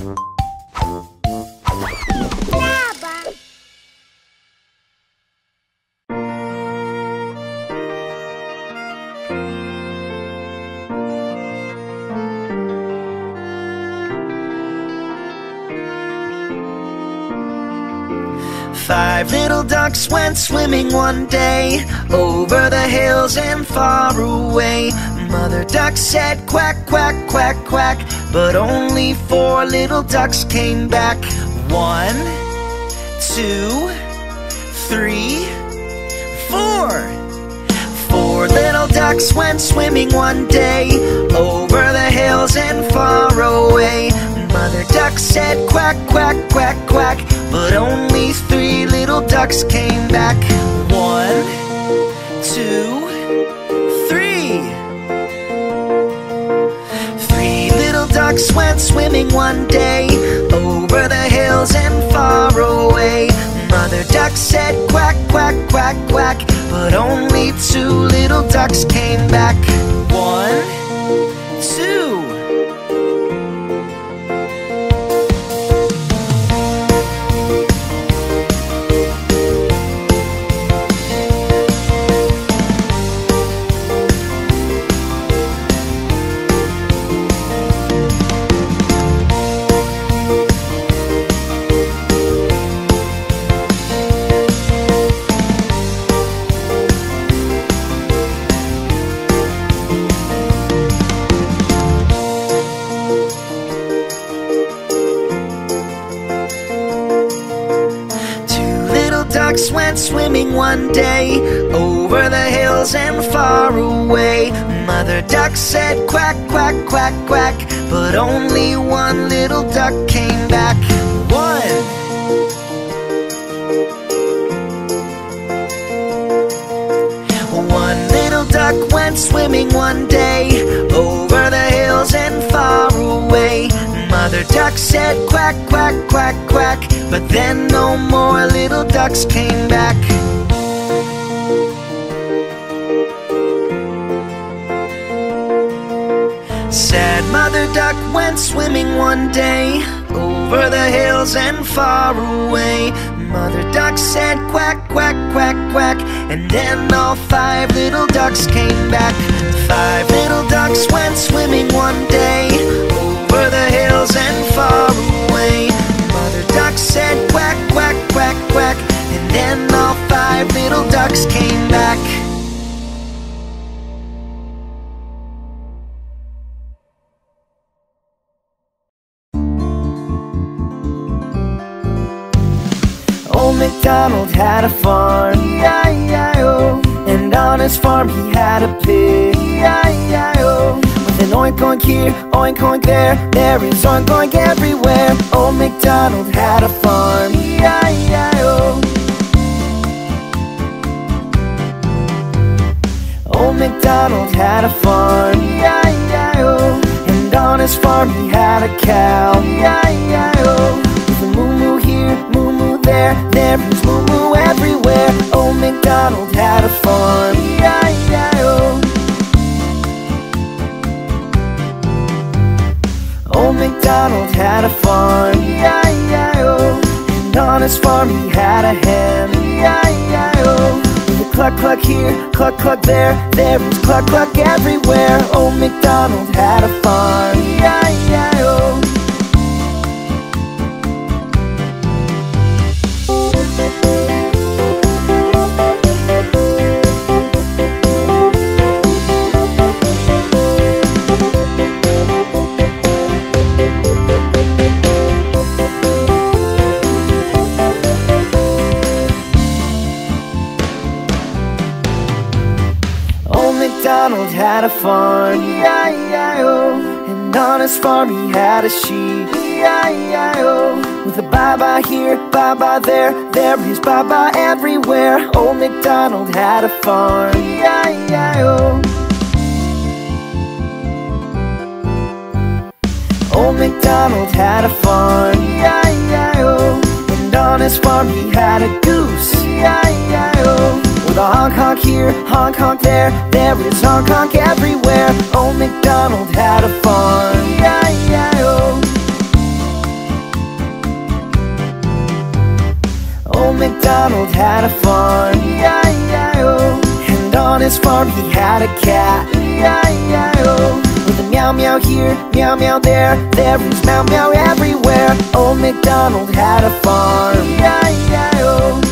Five little ducks went swimming one day Over the hills and far away Mother duck said quack, quack, quack, quack But only four little ducks came back. One, two, three, four. Four little ducks went swimming one day Over the hills and far away. Mother duck said quack, quack, quack, quack But only three little ducks came back. One, two, went swimming one day Over the hills and far away. Mother duck said quack, quack, quack, quack But only two little ducks came back. One, Two went swimming one day Over the hills and far away. Mother duck said quack, quack, quack, quack But only one little duck came back. One. One little duck went swimming one day Over the hills and far away. Mother duck said quack, quack, quack, quack But then no more little ducks came back. Sad mother duck went swimming one day Over the hills and far away. Mother duck said quack, quack, quack, quack And then all five little ducks came back. Five little ducks went swimming one day Over the hills and far Duck said quack, quack, quack, quack. And then all five little ducks came back. Old MacDonald had a farm, E-I-E-I-O And on his farm he had a pig, E-I-E-I-O With an oink oink here, oink oink there. There is oink oink everywhere. Old MacDonald had a farm, E-I-E-I-O Old MacDonald had a farm, E-I-E-I-O And on his farm he had a cow, E-I-E-I-O With a moo moo here, moo moo there. There is moo moo everywhere. Old MacDonald had a farm, E-I-E-I-O Old MacDonald had a farm, E-I-E-I-O oh. And on his farm he had a hen, E-I-E-I-O With a cluck cluck here, cluck cluck there. There is cluck cluck everywhere. Old MacDonald had a farm, E-I-E-I-O had a farm, And on his farm he had a sheep, With a baa-baa here, baa-baa there. There is baa-baa everywhere. Old MacDonald had a farm, Old MacDonald had a farm, And on his farm he had a goose, a honk honk here, honk honk there. There is honk honk everywhere. Old MacDonald had a farm. Oh. Old MacDonald had a farm. Oh. And on his farm he had a cat. Oh. With a meow meow here, meow meow there. There is meow meow everywhere. Old MacDonald had a farm. Oh.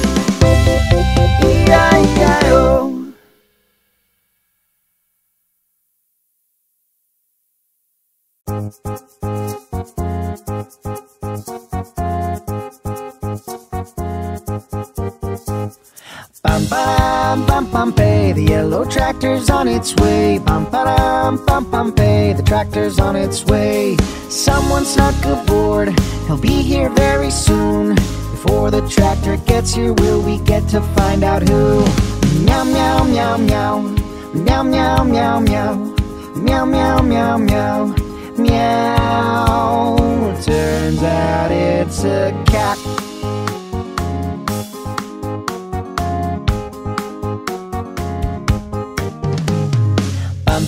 Bum bum bum bum bay, the yellow tractor's on its way. Bum bum bum bum bay, the tractor's on its way. Someone snuck aboard, he'll be here very soon. Before the tractor gets here, will we get to find out who? Meow meow meow meow, meow meow meow meow, meow meow meow meow, meow. Turns out it's a cat. Bum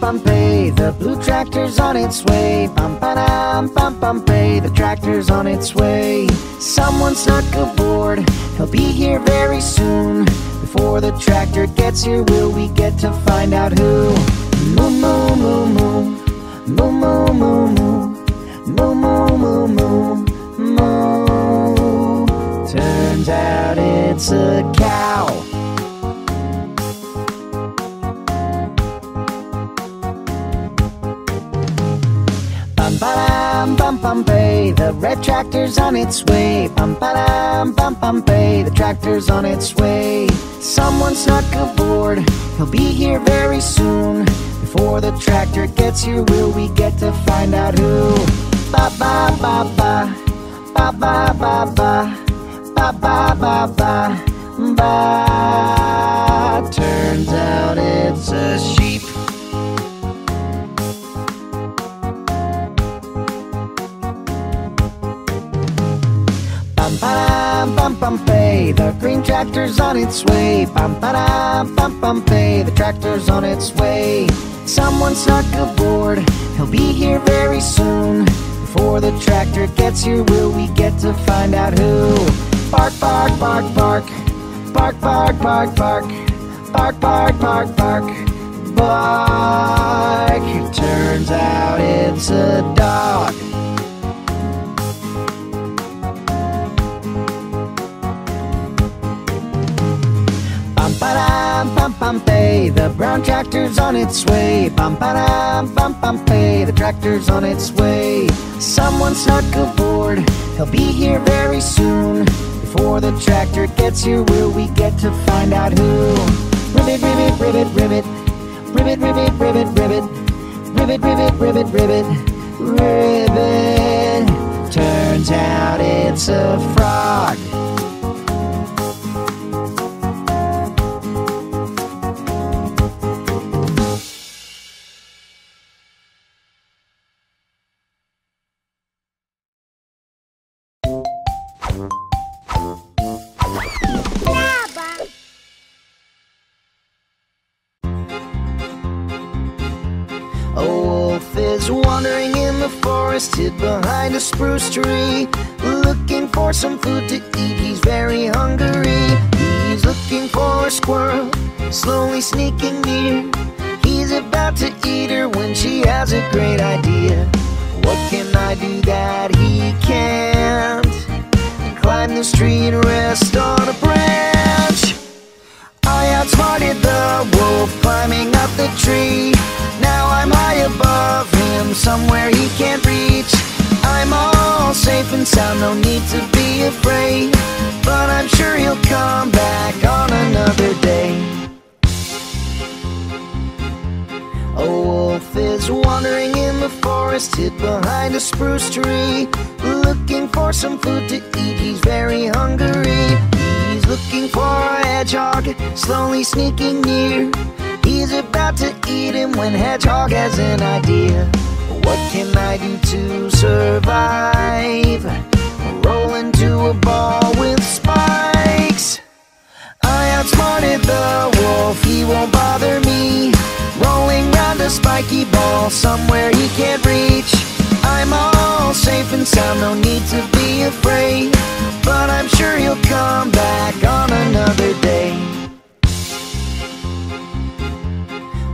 bay, the blue tractor's on its way. Bum bum bum bay, the tractor's on its way. Someone snuck aboard, he'll be here very soon. Before the tractor gets here, will we get to find out who? Moo moo moo moo, moo moo moo moo, moo moo moo moo, moo. Turns out it's a cow. The red tractor's on its way. Bum bum bum bum bay, the tractor's on its way. Someone snuck aboard, he'll be here very soon. Before the tractor gets here, will we get to find out who? Ba ba ba ba, ba ba ba ba, ba ba ba ba, ba. Turns out it's a sheep. Bum the green tractor's on its way. Bum bum bum bum bay, the tractor's on its way. Someone snuck aboard, he'll be here very soon. Before the tractor gets here, will we get to find out who? Bark bark bark bark, bark bark bark bark, bark bark bark bark, bark. It turns out it's a dog. bum bay, the brown tractor's on its way. Bum ba bum Pompeii, the tractor's on its way. Someone snuck aboard, he'll be here very soon. Before the tractor gets here, will we get to find out who? Ribbit, ribbit, ribbit, ribbit. Ribbit, ribbit, ribbit, ribbit. Ribbit, ribbit, ribbit, ribbit. Ribbit. Turns out it's a frog. A wolf is wandering in the forest, hid behind a spruce tree, looking for some food to eat. He's very hungry. He's looking for a squirrel, slowly sneaking near. He's about to eat her when she has a great idea. What can I do that he can't? Climb this tree and rest on a branch. I outsmarted the wolf climbing up the tree. Now I'm high above him, somewhere he can't reach. I'm all safe and sound, no need to be afraid. But I'm sure he'll come back on another day. A wolf is wandering in the forest, hid behind a spruce tree, looking for some food to eat. He's very hungry. He's looking for a hedgehog, slowly sneaking near. He's about to eat him when Hedgehog has an idea. What can I do to survive? Roll into a ball with spikes. I outsmarted the wolf, he won't bother me. Rolling round a spiky ball somewhere he can't reach. I'm all safe and sound, no need to be afraid. But I'm sure he'll come back on another day.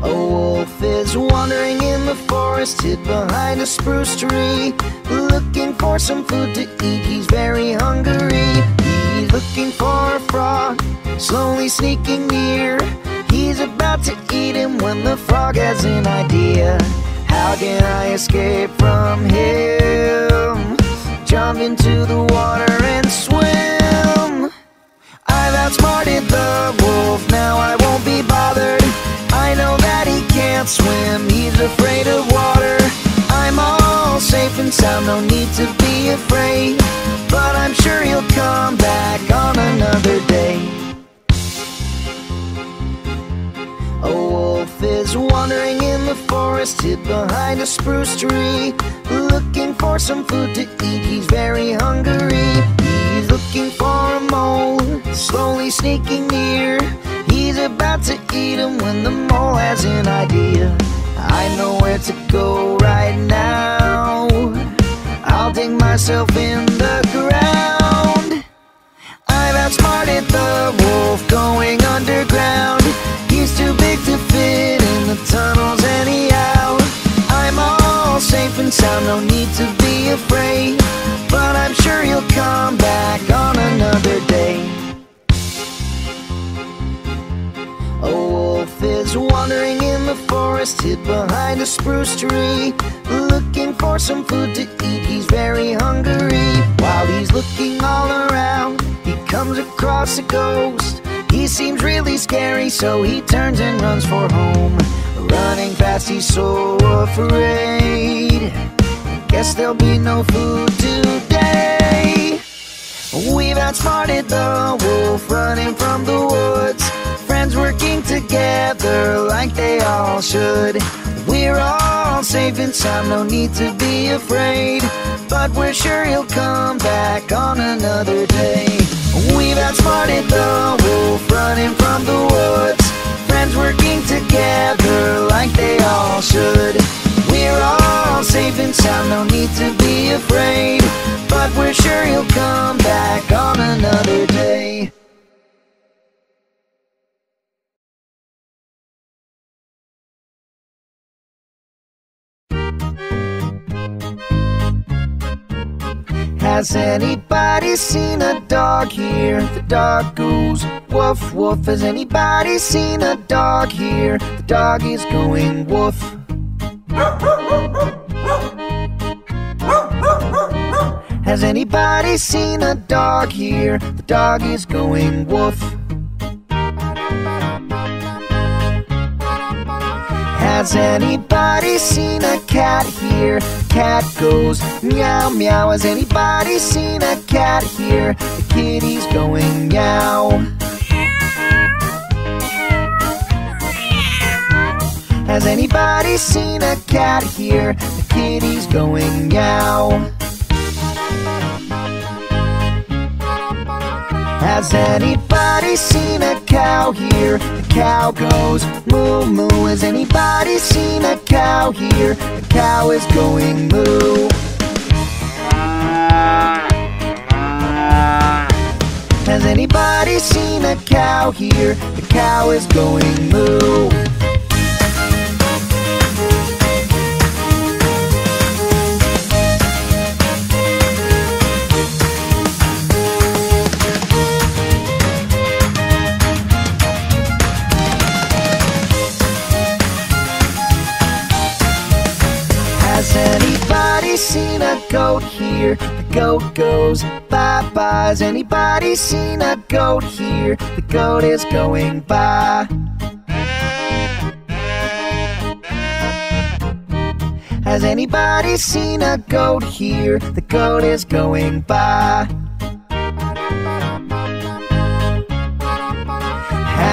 A wolf is wandering in the forest, hid behind a spruce tree, looking for some food to eat. He's very hungry. He's looking for a frog, slowly sneaking near. He's about to eat him when the frog has an idea. How can I escape from him? Jump into the water and swim. I've outsmarted the wolf, now I won't be bothered. I know that he can't swim, he's afraid of water. I'm all safe and sound, no need to be afraid. But I'm sure he'll come back on another day. A wolf is wandering in the forest, hid behind a spruce tree, looking for some food to eat. He's very hungry. He's looking for a mole, slowly sneaking near. To eat him when the mole has an idea. I know where to go right now. I'll dig myself in the ground. I've outsmarted the wolf going underground. He's too big to fit in the tunnels anyhow. I'm all safe and sound, no need to be afraid. But I'm sure he'll come back on another day. A wolf is wandering in the forest, hid behind a spruce tree, looking for some food to eat. He's very hungry. While he's looking all around, he comes across a ghost. He seems really scary, so he turns and runs for home. Running fast, he's so afraid. Guess there'll be no food today. We've outsmarted the wolf running from the woods. Friends working together like they all should. We're all safe and sound, no need to be afraid. But we're sure he'll come back on another day. We've outsmarted the wolf running from the woods. Friends working together like they all should. We're all safe and sound, no need to be afraid. But we're sure he'll come back on another day. Has anybody seen a dog here? The dog goes woof woof. Has anybody seen a dog here? The dog is going woof. Has anybody seen a dog here? The dog is going woof. Has anybody seen a cat here? Cat goes meow meow. Has anybody seen a cat here? The kitty's going meow. Has anybody seen a cat here? The kitty's going meow. Has anybody seen a cow here? The cow goes moo moo. Has anybody seen a cow here? The cow is going moo. Has anybody seen a cow here? The cow is going moo. A goat here? The goat goes bye bye. Has anybody seen a goat here? The goat is going by. Has anybody seen a goat here? The goat is going by.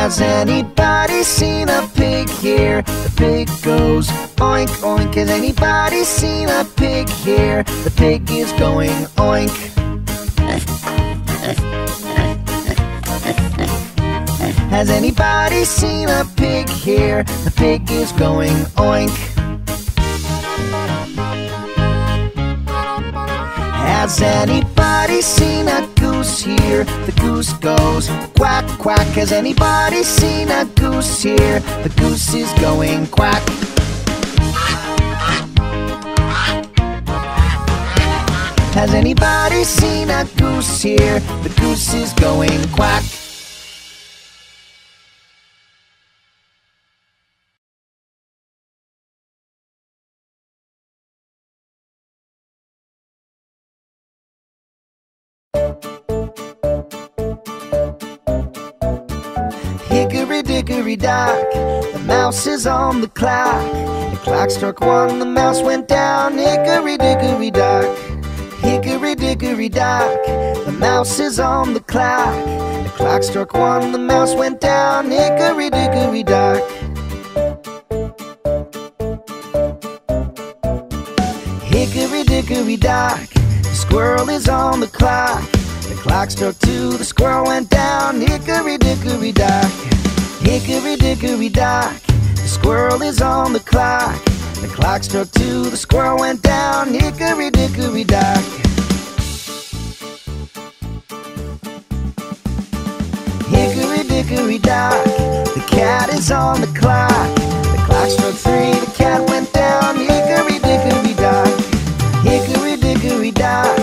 Has anybody seen a pig here? The pig goes oink oink. Has anybody seen a pig here? The pig is going oink. Has anybody seen a pig here? The pig is going oink. Has anybody seen a goose here? The goose goes quack, quack. Has anybody seen a goose here? The goose is going quack. Has anybody seen a goose here? The goose is going quack. Dickory dock, the mouse is on the clock. The clock struck one, the mouse went down. Hickory dickory dock, hickory dickory dock, the mouse is on the clock. The clock struck one, the mouse went down. Hickory dickory dock. Hickory dickory dock, the squirrel is on the clock. The clock struck two, the squirrel went down. Hickory dickory dock, hickory dickory dock, the squirrel is on the clock. The clock struck two, the squirrel went down. Hickory dickory dock. Hickory dickory dock, the cat is on the clock. The clock struck three, the cat went down. Hickory dickory dock, hickory dickory dock,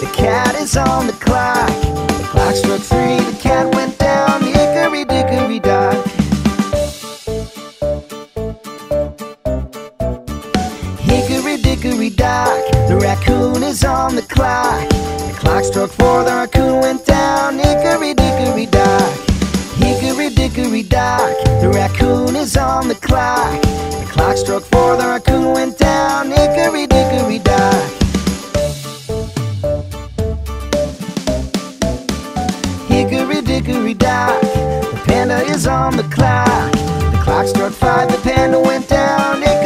the cat is on the clock. The clock struck three, the cat went down. On the clock. The clock struck four, the raccoon went down. Hickory dickory dock, hickory dickory dock, the raccoon is on the clock. The clock struck four, the raccoon went down. Hickory dickory dock. Hickory dickory dock, the panda is on the clock. The clock struck five, the panda went down. Hickory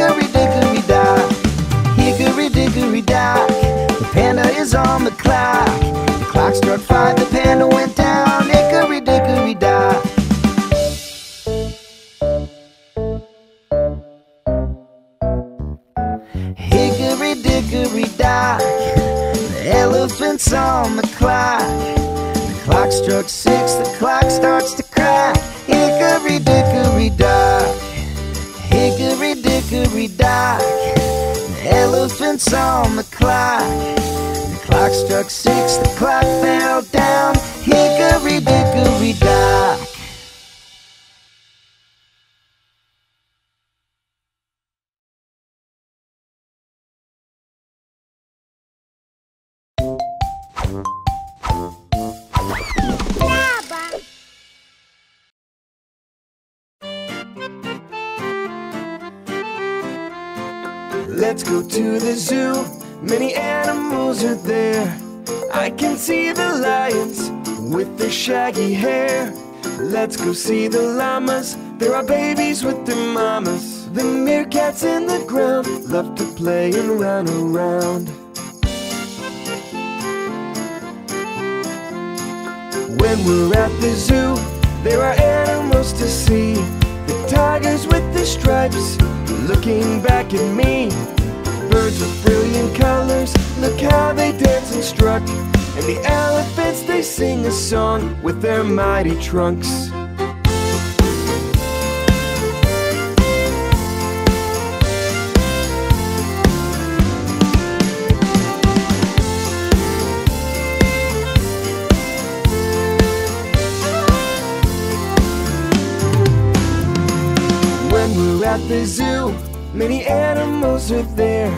Let's go to the zoo. Many animals are there. I can see the lions with their shaggy hair. Let's go see the llamas. There are babies with their mamas. The meerkats in the ground love to play and run around. When we're at the zoo, there are animals to see. The tigers with their stripes, looking back at me. Birds with brilliant colors, look how they dance and strut. And the elephants, they sing a song with their mighty trunks. The zoo, many animals are there.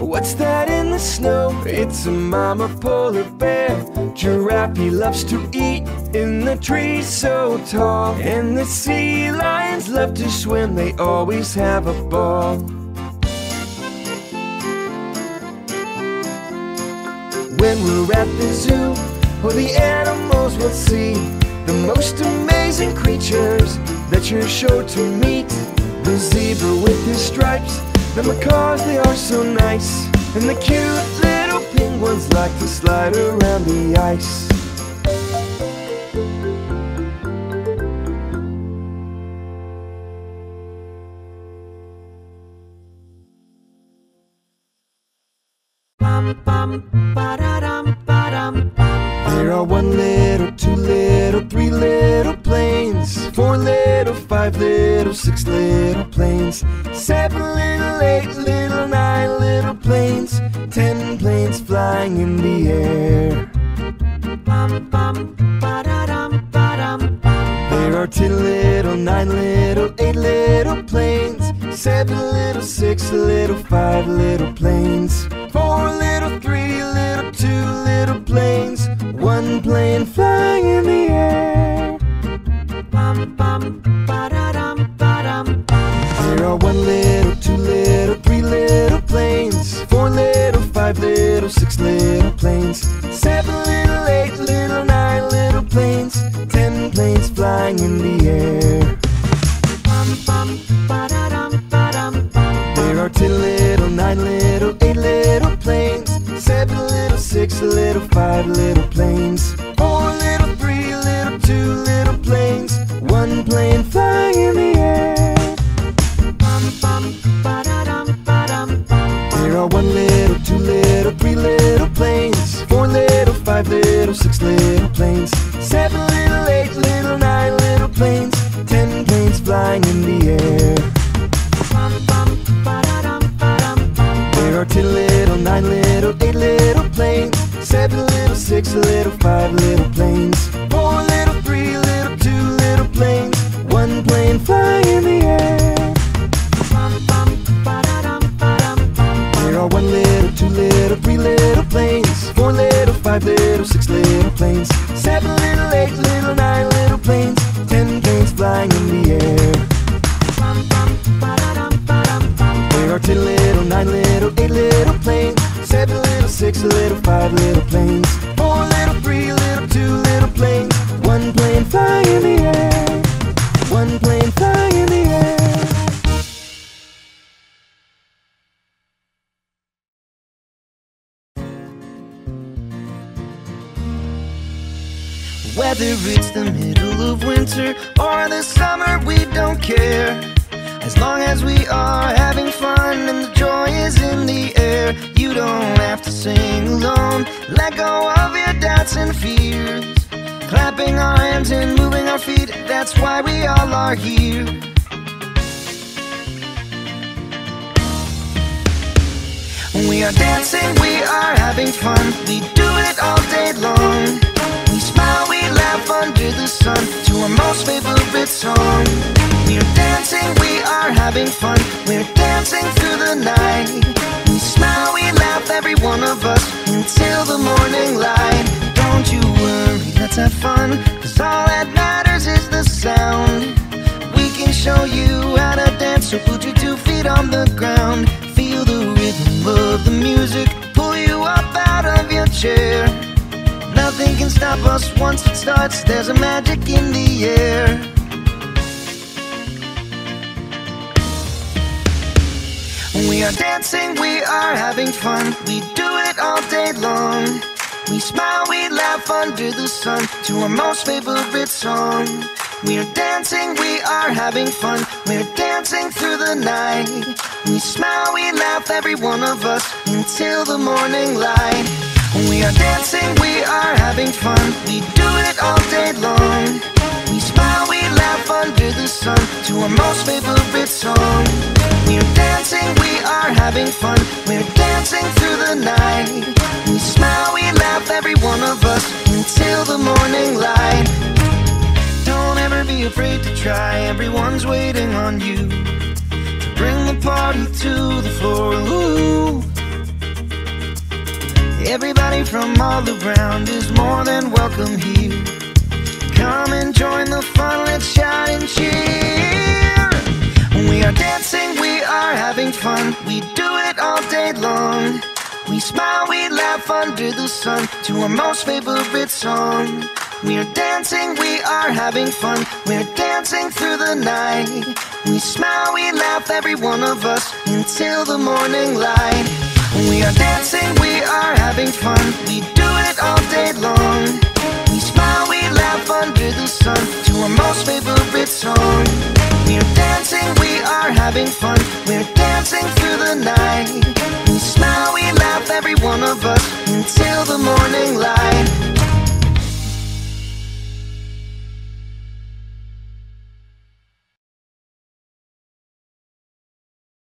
What's that in the snow? It's a mama polar bear. Giraffe he loves to eat in the trees so tall. And the sea lions love to swim, they always have a ball. When we're at the zoo, oh, the animals will see the most amazing creatures that you're sure to meet. The zebra with his stripes, the macaws, they are so nice. And the cute little penguins like to slide around the ice. There are one little, two little, three little planes, four little, five little, six little five little planes, four little, three little, two little planes, one plane flying in the air. There are one little, two little, three little planes, four little, five little, six little planes, seven little, eight little, nine little planes, ten planes flying in the air. Six little, five little Whether it's the middle of winter or the summer, we don't care. As long as we are having fun and the joy is in the air, you don't have to sing alone. Let go of your doubts and fears. Clapping our hands and moving our feet, that's why we all are here. We are dancing, we are having fun, we do it all day long. We smile, we laugh sun to our most favorite song. We are dancing, we are having fun, we're dancing through the night. We smile, we laugh, every one of us, until the morning light. Don't you worry, let's have fun, cause all that matters is the sound. We can show you how to dance, so put your two feet on the ground. Feel the rhythm of the music, pull you up out of your chair. Nothing can stop us once it starts, there's a magic in the air. We are dancing, we are having fun, we do it all day long. We smile, we laugh under the sun to our most favorite song. We are dancing, we are having fun, we're dancing through the night. We smile, we laugh, every one of us, until the morning light. We are dancing, we are having fun, we do it all day long. We smile, we laugh under the sun to our most favorite song. We are dancing, we are having fun, we're dancing through the night. We smile, we laugh, every one of us, until the morning light. Don't ever be afraid to try, everyone's waiting on you to bring the party to the floor. Ooh. Everybody from all around is more than welcome here. Come and join the fun, let's shout and cheer. We are dancing, we are having fun, we do it all day long. We smile, we laugh under the sun to our most favorite song. We are dancing, we are having fun, we're dancing through the night. We smile, we laugh, every one of us, until the morning light. We are dancing, we are having fun. We do it all day long. We smile, we laugh under the sun to our most favorite song. We are dancing, we are having fun. We're dancing through the night. We smile, we laugh, every one of us, until the morning light.